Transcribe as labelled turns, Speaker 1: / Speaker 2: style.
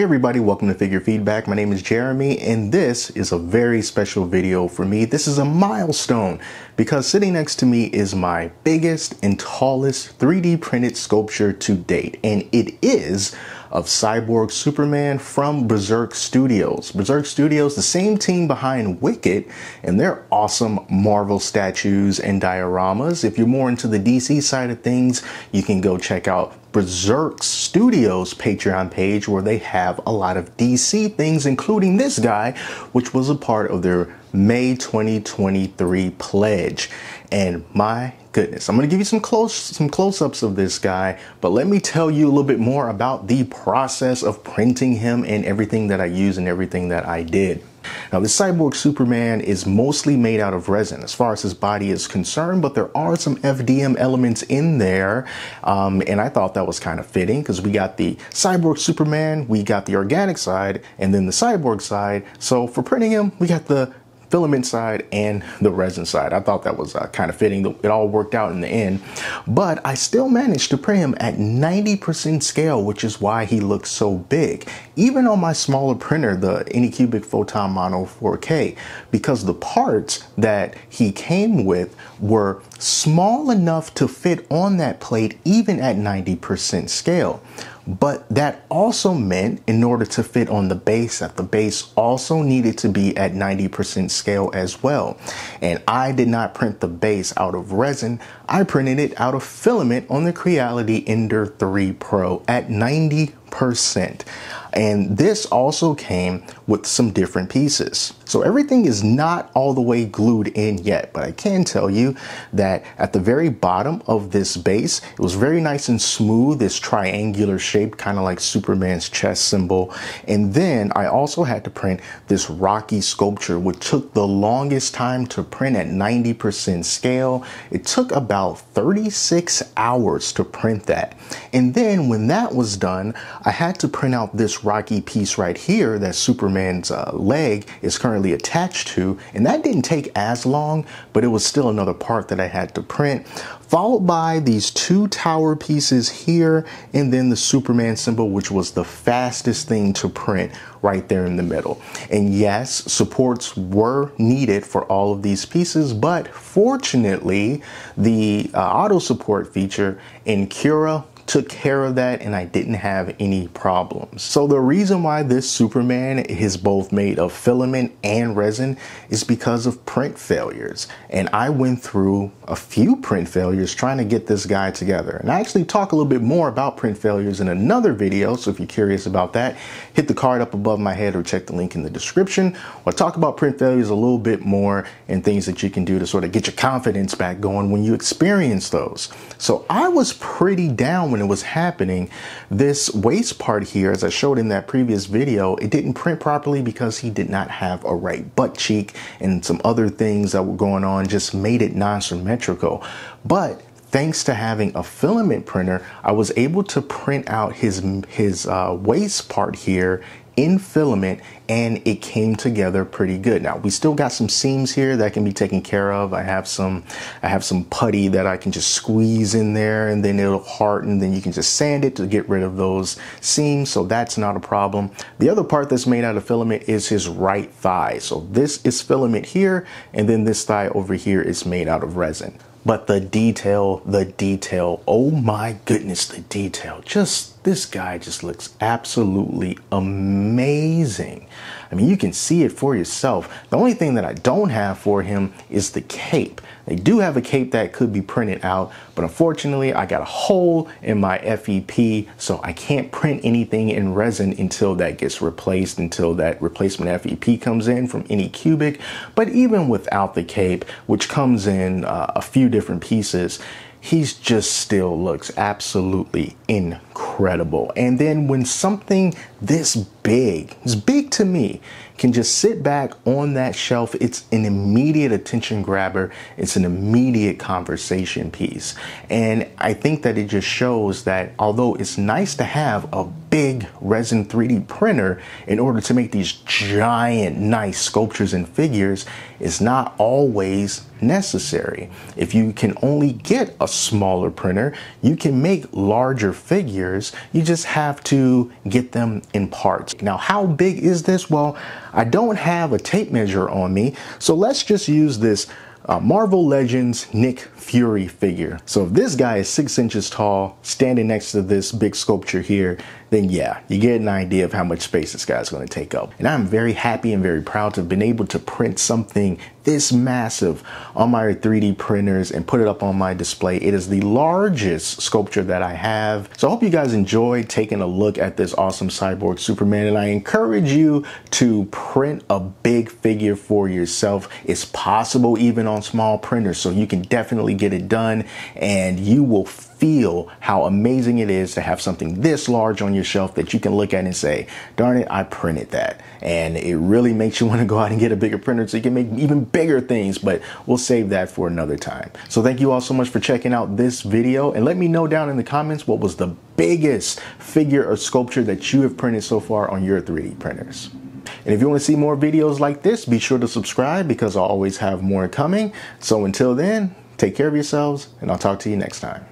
Speaker 1: Hey everybody, welcome to Figure Feedback. My name is Jeremy and this is a very special video for me. This is a milestone because sitting next to me is my biggest and tallest 3D printed sculpture to date and it is of Cyborg Superman from B3DSERK Studios. B3DSERK Studios, the same team behind Wicked, and their awesome Marvel statues and dioramas. If you're more into the DC side of things, you can go check out B3DSERK Studios Patreon page where they have a lot of DC things, including this guy, which was a part of their May 2023 pledge. And my goodness, I'm going to give you some close some close-ups of this guy, but let me tell you a little bit more about the process of printing him and everything that I use and everything that I did. Now, the Cyborg Superman is mostly made out of resin as far as his body is concerned, but there are some FDM elements in there. Um, and I thought that was kind of fitting because we got the Cyborg Superman, we got the organic side, and then the Cyborg side. So for printing him, we got the filament side and the resin side. I thought that was uh, kind of fitting. It all worked out in the end, but I still managed to print him at 90% scale, which is why he looks so big. Even on my smaller printer, the Anycubic Photon Mono 4K, because the parts that he came with were small enough to fit on that plate even at 90% scale. But that also meant in order to fit on the base that the base also needed to be at 90% scale as well. And I did not print the base out of resin. I printed it out of filament on the Creality Ender 3 Pro at 90%. And this also came with some different pieces. So everything is not all the way glued in yet, but I can tell you that at the very bottom of this base, it was very nice and smooth, this triangular shape, kind of like Superman's chest symbol. And then I also had to print this Rocky sculpture, which took the longest time to print at 90% scale. It took about 36 hours to print that. And then when that was done, I had to print out this rocky piece right here that Superman's uh, leg is currently attached to. And that didn't take as long, but it was still another part that I had to print. Followed by these two tower pieces here, and then the Superman symbol, which was the fastest thing to print right there in the middle. And yes, supports were needed for all of these pieces, but fortunately, the uh, auto support feature in Cura took care of that and I didn't have any problems. So the reason why this Superman is both made of filament and resin is because of print failures. And I went through a few print failures trying to get this guy together. And I actually talk a little bit more about print failures in another video. So if you're curious about that, hit the card up above my head or check the link in the description. I'll talk about print failures a little bit more and things that you can do to sort of get your confidence back going when you experience those. So I was pretty down when when it was happening, this waist part here, as I showed in that previous video, it didn't print properly because he did not have a right butt cheek and some other things that were going on just made it non-symmetrical. But thanks to having a filament printer, I was able to print out his his uh, waist part here in filament and it came together pretty good. Now we still got some seams here that can be taken care of. I have some, I have some putty that I can just squeeze in there and then it'll harden. Then you can just sand it to get rid of those seams. So that's not a problem. The other part that's made out of filament is his right thigh. So this is filament here and then this thigh over here is made out of resin. But the detail, the detail, oh my goodness, the detail. Just, this guy just looks absolutely amazing. I mean, you can see it for yourself. The only thing that I don't have for him is the cape. They do have a cape that could be printed out, but unfortunately I got a hole in my FEP, so I can't print anything in resin until that gets replaced, until that replacement FEP comes in from Anycubic. But even without the cape, which comes in uh, a few different pieces, he's just still looks absolutely incredible. And then when something this big, it's big to me, can just sit back on that shelf, it's an immediate attention grabber. It's an immediate conversation piece. And I think that it just shows that although it's nice to have a big resin 3D printer in order to make these giant, nice sculptures and figures, it's not always necessary. If you can only get a smaller printer, you can make larger figures. You just have to get them in parts. Now, how big is this? Well, I don't have a tape measure on me, so let's just use this uh, Marvel Legends Nick Fury figure. So if this guy is six inches tall, standing next to this big sculpture here, then yeah, you get an idea of how much space this guy's going to take up. And I'm very happy and very proud to have been able to print something this massive on my 3D printers and put it up on my display. It is the largest sculpture that I have. So I hope you guys enjoyed taking a look at this awesome cyborg Superman and I encourage you to print a big figure for yourself. It's possible even on small printers so you can definitely get it done and you will feel how amazing it is to have something this large on your shelf that you can look at and say, darn it, I printed that. And it really makes you want to go out and get a bigger printer so you can make even bigger things, but we'll save that for another time. So thank you all so much for checking out this video and let me know down in the comments what was the biggest figure or sculpture that you have printed so far on your 3D printers. And if you want to see more videos like this, be sure to subscribe because I'll always have more coming. So until then, take care of yourselves and I'll talk to you next time.